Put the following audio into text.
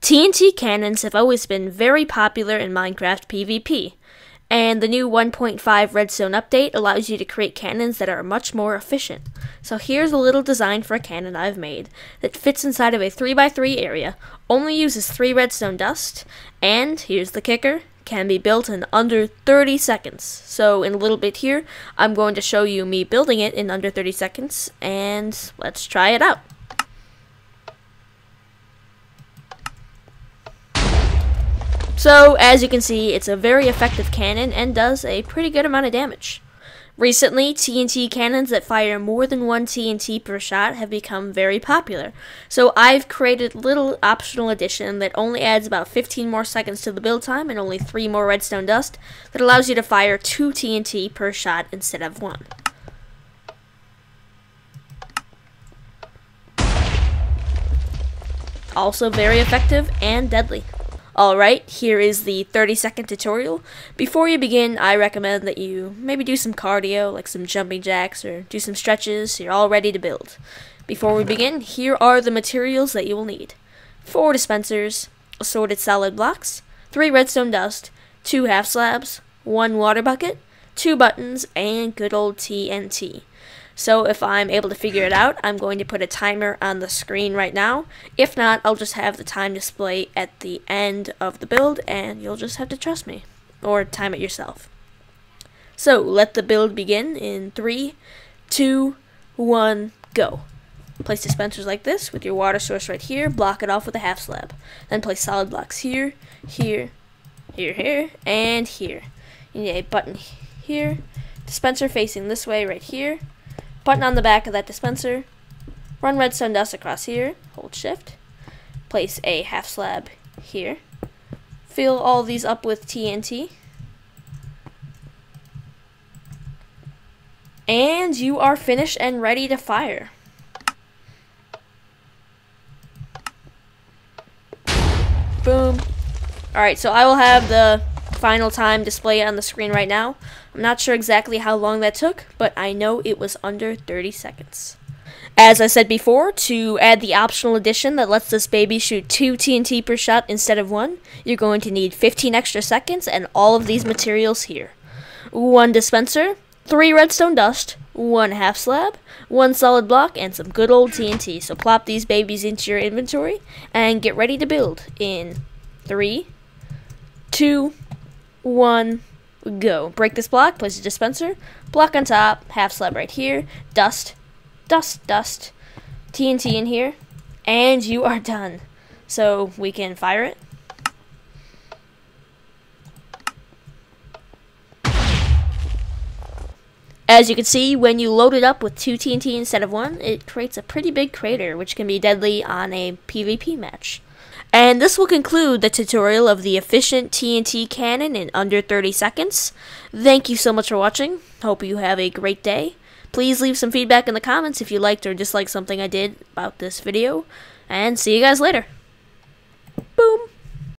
TNT cannons have always been very popular in Minecraft PvP, and the new 1.5 Redstone update allows you to create cannons that are much more efficient. So here's a little design for a cannon I've made that fits inside of a 3x3 area, only uses 3 redstone dust, and here's the kicker, can be built in under 30 seconds. So in a little bit here, I'm going to show you me building it in under 30 seconds, and let's try it out. So, as you can see, it's a very effective cannon and does a pretty good amount of damage. Recently, TNT cannons that fire more than one TNT per shot have become very popular. So I've created little optional addition that only adds about 15 more seconds to the build time and only 3 more redstone dust that allows you to fire 2 TNT per shot instead of 1. Also very effective and deadly. Alright, here is the 30 second tutorial. Before you begin, I recommend that you maybe do some cardio, like some jumping jacks, or do some stretches so you're all ready to build. Before we begin, here are the materials that you will need. 4 dispensers, assorted solid blocks, 3 redstone dust, 2 half slabs, 1 water bucket, 2 buttons, and good old TNT. So if I'm able to figure it out, I'm going to put a timer on the screen right now. If not, I'll just have the time display at the end of the build, and you'll just have to trust me, or time it yourself. So let the build begin in three, two, one, go. Place dispensers like this with your water source right here, block it off with a half slab. Then place solid blocks here, here, here, here, and here. You need a button here, dispenser facing this way right here, button on the back of that dispenser, run redstone dust across here, hold shift, place a half slab here, fill all these up with TNT, and you are finished and ready to fire. Boom. Alright, so I will have the final time display on the screen right now. I'm not sure exactly how long that took, but I know it was under 30 seconds. As I said before, to add the optional addition that lets this baby shoot 2 TNT per shot instead of 1, you're going to need 15 extra seconds and all of these materials here. 1 dispenser, 3 redstone dust, 1 half slab, 1 solid block, and some good old TNT. So plop these babies into your inventory and get ready to build in 3, 2, 1, go. Break this block, place a dispenser, block on top, half slab right here, dust, dust, dust, TNT in here, and you are done. So we can fire it. As you can see, when you load it up with two TNT instead of one, it creates a pretty big crater, which can be deadly on a PvP match. And this will conclude the tutorial of the efficient TNT cannon in under 30 seconds. Thank you so much for watching. Hope you have a great day. Please leave some feedback in the comments if you liked or disliked something I did about this video. And see you guys later.